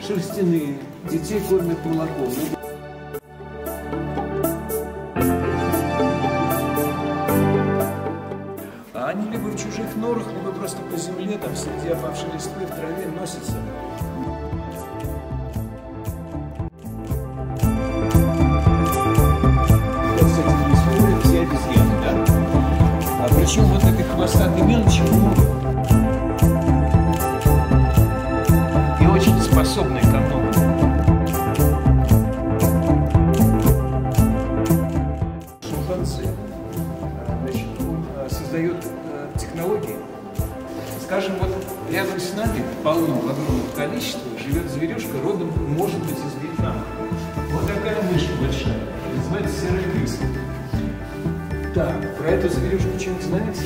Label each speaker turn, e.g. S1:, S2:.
S1: шерстяные, детей кормят молоком. А они либо в чужих норах, либо просто по земле, там среди опавшей листвы в траве носятся. Все? А причем вот этой хвостатой мелочи создает э, технологии. Скажем, вот рядом с нами полно в огромных количествах живет зверюшка родом, может быть, из Вьетнама. Вот такая мышка большая, называется серая крыса. Так, про эту зверюшку что-нибудь знаете?